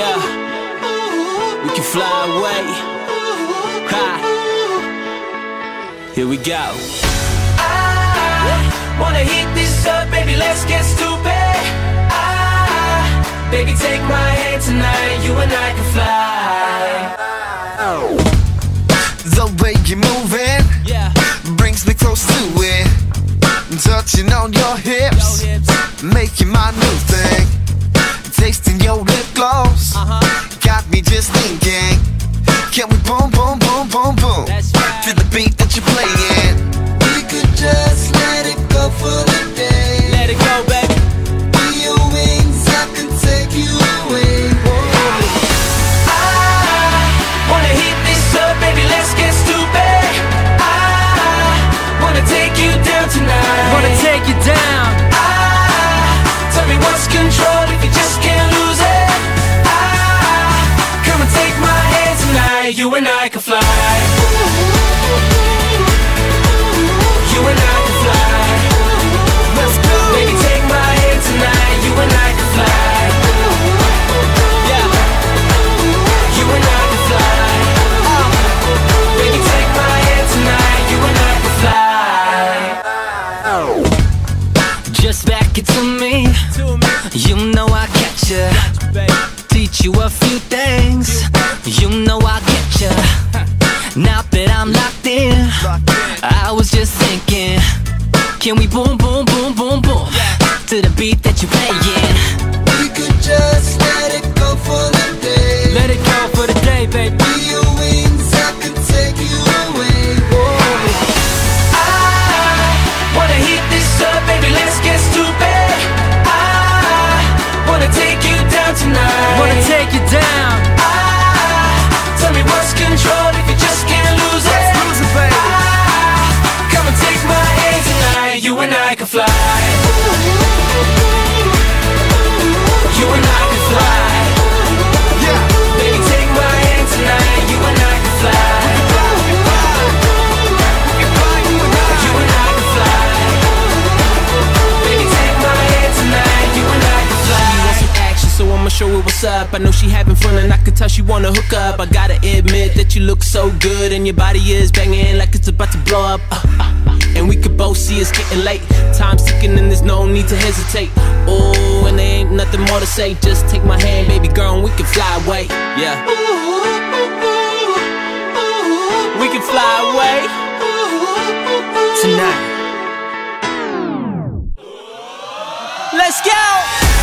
Yeah, we can fly away. Ha. Here we go. I wanna heat this up, baby, let's get stupid. I, baby, take my hand tonight, you and I can fly. The way you're moving Yeah, brings me close to it. Touching on your hips, Yo, hips. making my new thing. Tasting your lip gloss, Uh-huh. got me just thinking. Can we boom, boom, boom, boom, boom? That's right. To the beat back it to me. You know I catch ya. Teach you a few things. You know I get ya. Now that I'm locked in, I was just thinking, can we boom, boom, boom, boom, boom to the beat that you're playing? We could just let it go for the day. Let it go for the day, baby. Fly. You and I can fly. Yeah. Baby, take my hand tonight. You and I can fly. You and I can fly. Baby, take my hand tonight. You and I can fly. She wants some action, so I'ma show her what's up. I know she having fun and I can tell she wanna hook up. I gotta admit that you look so good and your body is banging like it's about to blow up. Uh, uh, and we could both see it's getting late. Time's ticking and there's no need to hesitate. Oh, and there ain't nothing more to say. Just take my hand, baby girl, and we can fly away. Yeah, we can fly away tonight. Let's go!